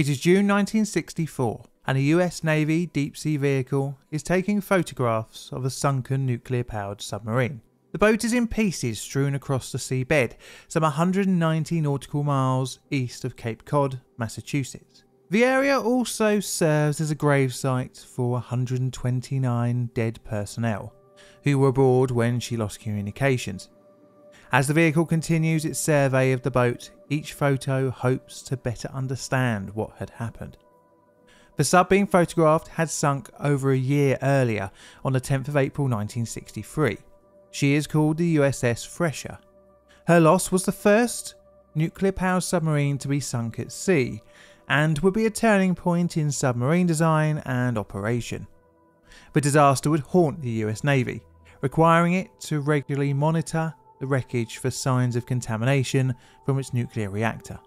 It is June 1964, and a US Navy deep sea vehicle is taking photographs of a sunken nuclear powered submarine. The boat is in pieces strewn across the seabed, some 190 nautical miles east of Cape Cod, Massachusetts. The area also serves as a gravesite for 129 dead personnel who were aboard when she lost communications. As the vehicle continues its survey of the boat, each photo hopes to better understand what had happened. The sub being photographed had sunk over a year earlier on the 10th of April 1963. She is called the USS Thresher. Her loss was the first nuclear powered submarine to be sunk at sea and would be a turning point in submarine design and operation. The disaster would haunt the US Navy, requiring it to regularly monitor the wreckage for signs of contamination from its nuclear reactor.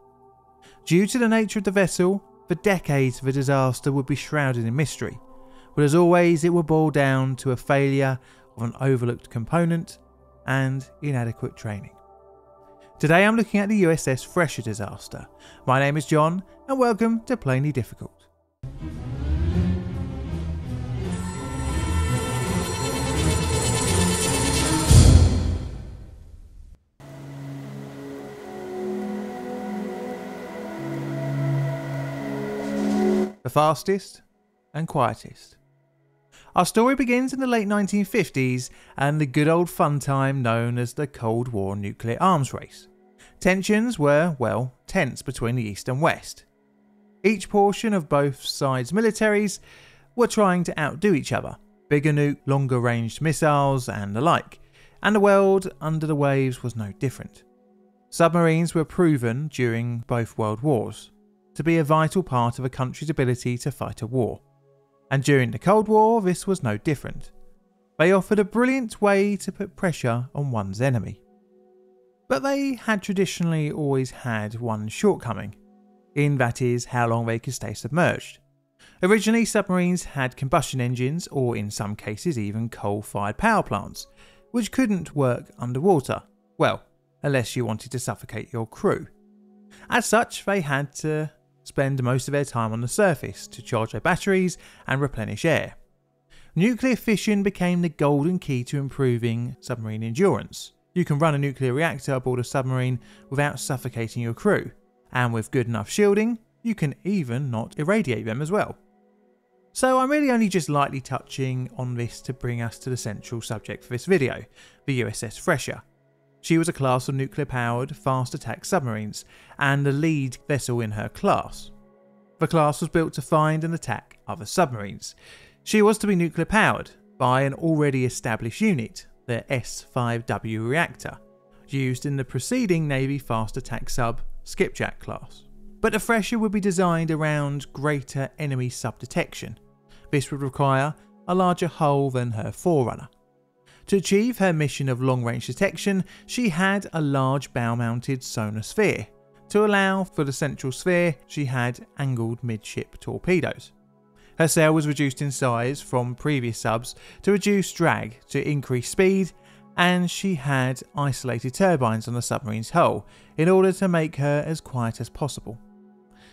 Due to the nature of the vessel, for decades the disaster would be shrouded in mystery, but as always, it would boil down to a failure of an overlooked component and inadequate training. Today I'm looking at the USS Thresher disaster. My name is John, and welcome to Plainly Difficult. Fastest and quietest. Our story begins in the late 1950s and the good old fun time known as the Cold War nuclear arms race. Tensions were, well, tense between the East and West. Each portion of both sides' militaries were trying to outdo each other, bigger nuke, longer ranged missiles, and the like, and the world under the waves was no different. Submarines were proven during both world wars to be a vital part of a country's ability to fight a war and during the Cold War, this was no different. They offered a brilliant way to put pressure on one's enemy. But they had traditionally always had one shortcoming, in that is how long they could stay submerged. Originally, submarines had combustion engines, or in some cases, even coal fired power plants, which couldn't work underwater. Well, unless you wanted to suffocate your crew. As such, they had to spend most of their time on the surface to charge their batteries and replenish air. Nuclear fission became the golden key to improving submarine endurance. You can run a nuclear reactor aboard a submarine without suffocating your crew, and with good enough shielding, you can even not irradiate them as well. So I'm really only just lightly touching on this to bring us to the central subject for this video, the USS Thresher. She was a class of nuclear powered, fast attack submarines, and the lead vessel in her class. The class was built to find and attack other submarines. She was to be nuclear powered by an already established unit, the S 5W reactor, used in the preceding Navy fast attack sub Skipjack class. But the Thresher would be designed around greater enemy sub detection. This would require a larger hull than her Forerunner. To achieve her mission of long range detection, she had a large bow mounted sonar sphere. To allow for the central sphere, she had angled midship torpedoes. Her sail was reduced in size from previous subs to reduce drag to increase speed, and she had isolated turbines on the submarine's hull in order to make her as quiet as possible.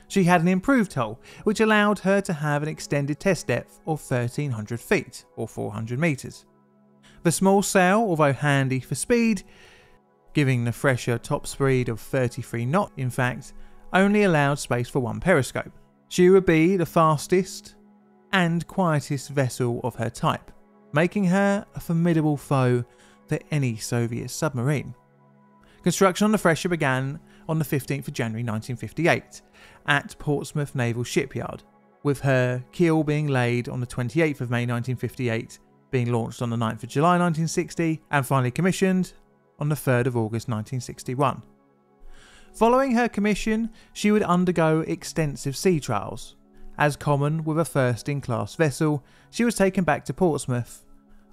She had an improved hull, which allowed her to have an extended test depth of 1300 feet or 400 metres. The small sail, although handy for speed, giving the Thresher top speed of 33 knot in fact, only allowed space for one periscope. She would be the fastest and quietest vessel of her type, making her a formidable foe for any Soviet submarine. Construction on the Thresher began on the 15th of January 1958 at Portsmouth Naval Shipyard, with her keel being laid on the 28th of May 1958 being launched on the 9th of July 1960 and finally commissioned on the 3rd of August 1961. Following her commission, she would undergo extensive sea trials. As common with a first in class vessel, she was taken back to Portsmouth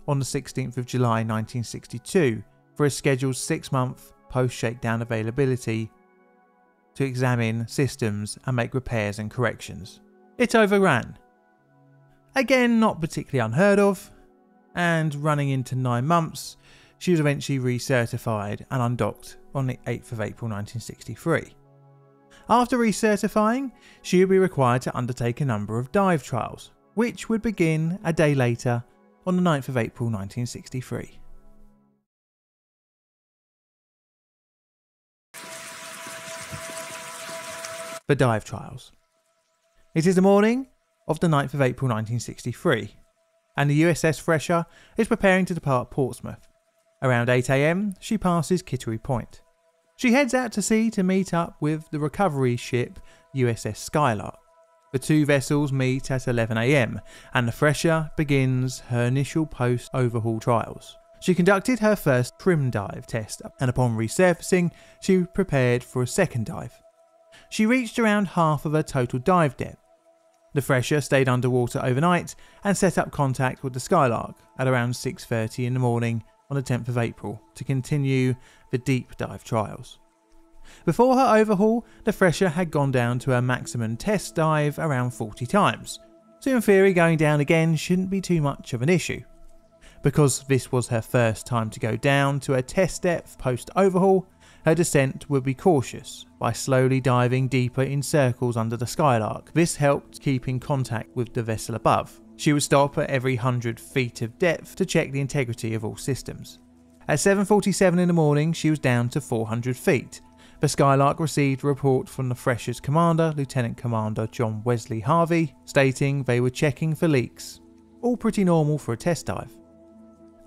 on the 16th of July 1962 for a scheduled six month post shakedown availability to examine systems and make repairs and corrections. It overran. Again, not particularly unheard of, and running into nine months, she was eventually recertified and undocked on the 8th of April 1963. After recertifying, she would be required to undertake a number of dive trials, which would begin a day later on the 9th of April 1963. The dive trials. It is the morning of the 9th of April 1963, and the USS Thresher is preparing to depart Portsmouth. Around 8am, she passes Kittery Point. She heads out to sea to meet up with the recovery ship USS Skylark. The two vessels meet at 11am, and the Thresher begins her initial post overhaul trials. She conducted her first trim dive test, and upon resurfacing, she prepared for a second dive. She reached around half of her total dive depth. The Thresher stayed underwater overnight and set up contact with the Skylark at around 6:30 in the morning on the 10th of April to continue the deep dive trials. Before her overhaul, the Thresher had gone down to her maximum test dive around 40 times, so in theory going down again shouldn't be too much of an issue. Because this was her first time to go down to a test depth post overhaul, her descent would be cautious by slowly diving deeper in circles under the Skylark. This helped keep in contact with the vessel above. She would stop at every 100 feet of depth to check the integrity of all systems. At 7.47 in the morning, she was down to 400 feet. The Skylark received a report from the Thresher's commander, Lieutenant Commander John Wesley Harvey, stating they were checking for leaks. All pretty normal for a test dive.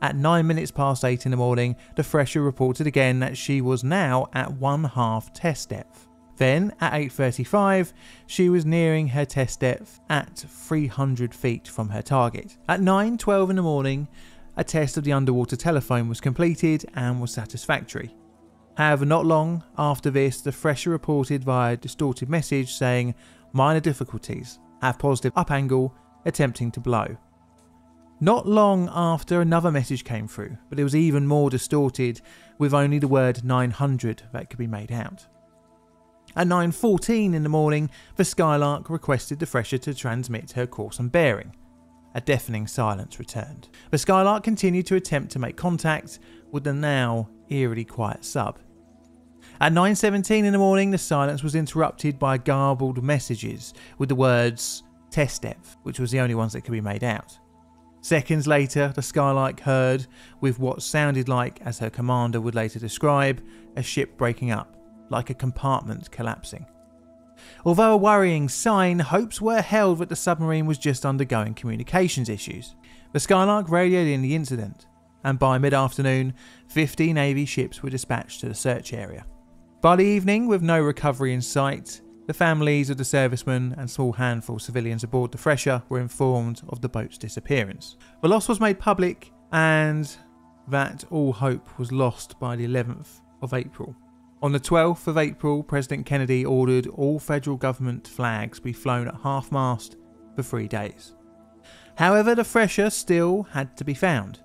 At 9 minutes past 8 in the morning, the Thresher reported again that she was now at one half test depth. Then, at 8.35, she was nearing her test depth at 300 feet from her target. At 9.12 in the morning, a test of the underwater telephone was completed and was satisfactory. However, not long after this, the Thresher reported via distorted message saying minor difficulties, have positive up angle, attempting to blow. Not long after, another message came through, but it was even more distorted, with only the word 900 that could be made out. At 9.14 in the morning, the Skylark requested the Thresher to transmit her course and bearing. A deafening silence returned. The Skylark continued to attempt to make contact with the now eerily quiet sub. At 9.17 in the morning, the silence was interrupted by garbled messages with the words test depth, which was the only ones that could be made out. Seconds later, the Skylark heard, with what sounded like, as her commander would later describe, a ship breaking up, like a compartment collapsing. Although a worrying sign, hopes were held that the submarine was just undergoing communications issues. The Skylark radioed in the incident, and by mid afternoon, 50 Navy ships were dispatched to the search area. By the evening, with no recovery in sight, the families of the servicemen and small handful of civilians aboard the Thresher were informed of the boat's disappearance. The loss was made public and that all hope was lost by the 11th of April. On the 12th of April, President Kennedy ordered all federal government flags be flown at half mast for three days. However, the Thresher still had to be found.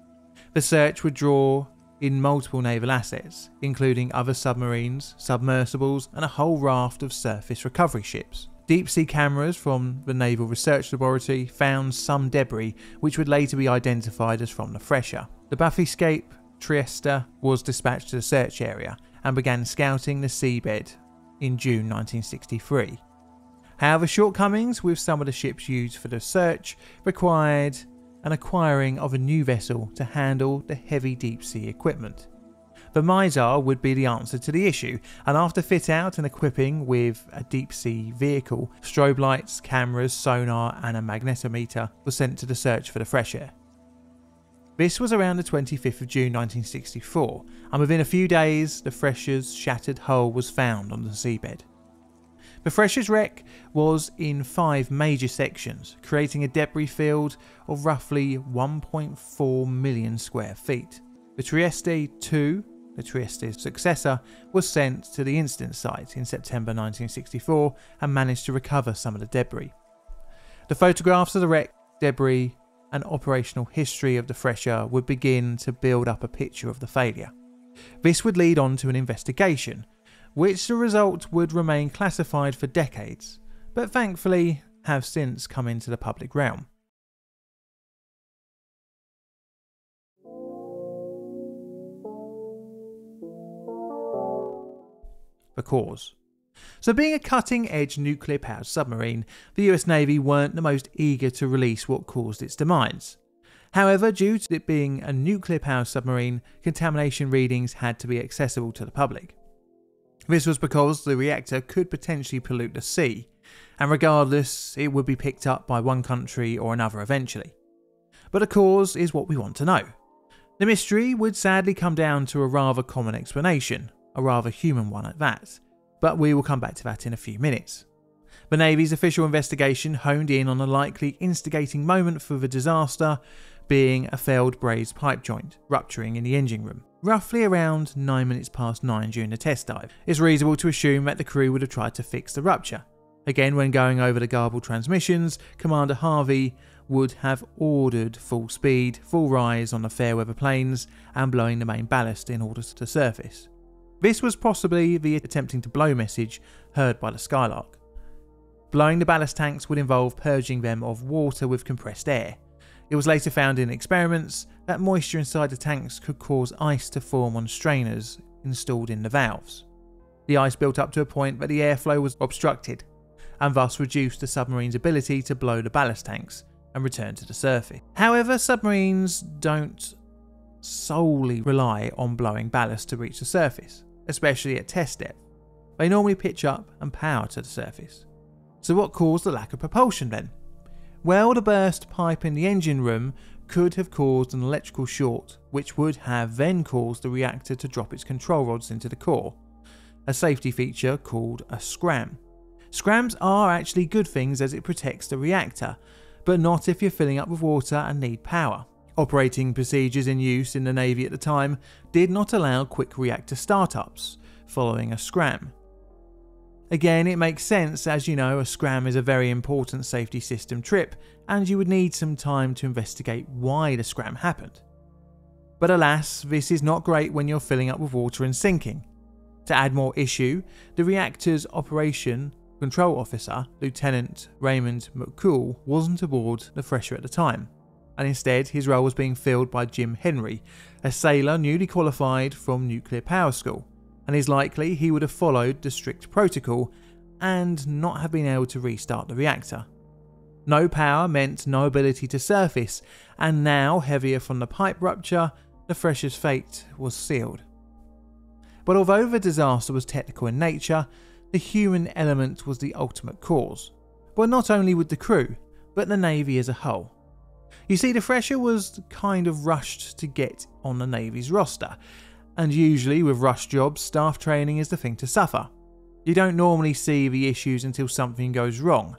The search would draw in multiple naval assets, including other submarines, submersibles, and a whole raft of surface recovery ships. Deep sea cameras from the Naval Research Laboratory found some debris which would later be identified as from the Thresher. The Bathyscaphe Trieste was dispatched to the search area and began scouting the seabed in June 1963. However, shortcomings with some of the ships used for the search required and acquiring of a new vessel to handle the heavy deep sea equipment. The Mizar would be the answer to the issue, and after fit out and equipping with a deep sea vehicle, strobe lights, cameras, sonar, and a magnetometer were sent to the search for the Thresher. This was around the 25th of June 1964, and within a few days, the Thresher's shattered hull was found on the seabed. The Threshers' wreck was in five major sections, creating a debris field of roughly 1.4 million square feet. The Trieste 2, the Trieste's successor, was sent to the incident site in September 1964 and managed to recover some of the debris. The photographs of the wreck, debris, and operational history of the Thresher would begin to build up a picture of the failure. This would lead on to an investigation which the result would remain classified for decades, but thankfully have since come into the public realm. The cause. So, being a cutting edge nuclear powered submarine, the US Navy weren't the most eager to release what caused its demise. However, due to it being a nuclear powered submarine, contamination readings had to be accessible to the public. This was because the reactor could potentially pollute the sea, and regardless, it would be picked up by one country or another eventually. But the cause is what we want to know. The mystery would sadly come down to a rather common explanation, a rather human one at that, but we will come back to that in a few minutes. The Navy's official investigation honed in on a likely instigating moment for the disaster being a failed braze pipe joint rupturing in the engine room, roughly around 9 minutes past 9 during the test dive. It's reasonable to assume that the crew would have tried to fix the rupture. Again, when going over the garbled transmissions, Commander Harvey would have ordered full speed, full rise on the fairwater planes, and blowing the main ballast in order to surface. This was possibly the attempting to blow message heard by the Skylark. Blowing the ballast tanks would involve purging them of water with compressed air. It was later found in experiments that moisture inside the tanks could cause ice to form on strainers installed in the valves. The ice built up to a point that the airflow was obstructed, and thus reduced the submarine's ability to blow the ballast tanks and return to the surface. However, submarines don't solely rely on blowing ballast to reach the surface, especially at test depth. They normally pitch up and power to the surface. So, what caused the lack of propulsion then? Well, the burst pipe in the engine room could have caused an electrical short, which would have then caused the reactor to drop its control rods into the core, a safety feature called a scram. Scrams are actually good things as it protects the reactor, but not if you're filling up with water and need power. Operating procedures in use in the Navy at the time did not allow quick reactor startups following a scram. Again, it makes sense as you know a scram is a very important safety system trip and you would need some time to investigate why the scram happened. But alas, this is not great when you're filling up with water and sinking. To add more issue, the reactor's operation control officer, Lieutenant Raymond McCool, wasn't aboard the Thresher at the time, and instead his role was being filled by Jim Henry, a sailor newly qualified from nuclear power school and is likely he would have followed the strict protocol and not have been able to restart the reactor. No power meant no ability to surface, and now, heavier from the pipe rupture, the Thresher's fate was sealed. But although the disaster was technical in nature, the human element was the ultimate cause. But not only with the crew, but the Navy as a whole. You see, the Thresher was kind of rushed to get on the Navy's roster, and usually with rush jobs, staff training is the thing to suffer. You don't normally see the issues until something goes wrong.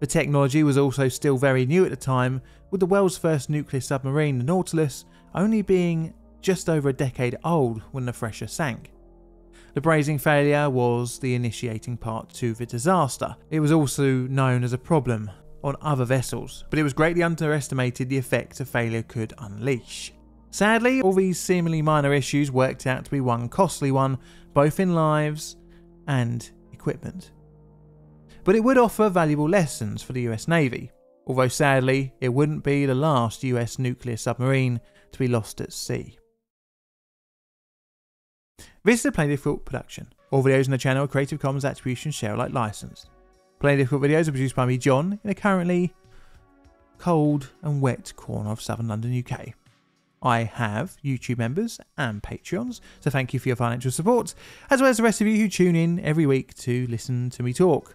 The technology was also still very new at the time, with the world's first nuclear submarine, the Nautilus, only being just over a decade old when the Thresher sank. The brazing failure was the initiating part to the disaster. It was also known as a problem on other vessels, but it was greatly underestimated the effect a failure could unleash. Sadly, all these seemingly minor issues worked out to be one costly one, both in lives and equipment. But it would offer valuable lessons for the US Navy, although sadly, it wouldn't be the last US nuclear submarine to be lost at sea. This is a Plainly Difficult production. All videos on the channel are Creative Commons Attribution Share Alike licensed. Plainly Difficult videos are produced by me, John, in a currently cold and wet corner of southern London, UK. I have YouTube members and Patreons, so thank you for your financial support, as well as the rest of you who tune in every week to listen to me talk.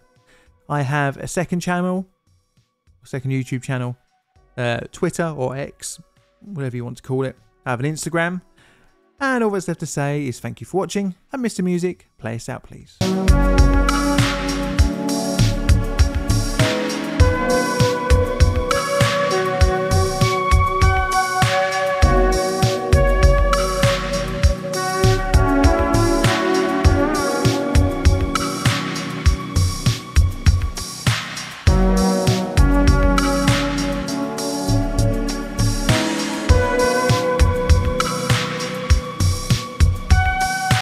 I have a second channel, second YouTube channel, uh, Twitter or X, whatever you want to call it. I have an Instagram, and all that's left to say is thank you for watching, and Mr. Music, play us out please.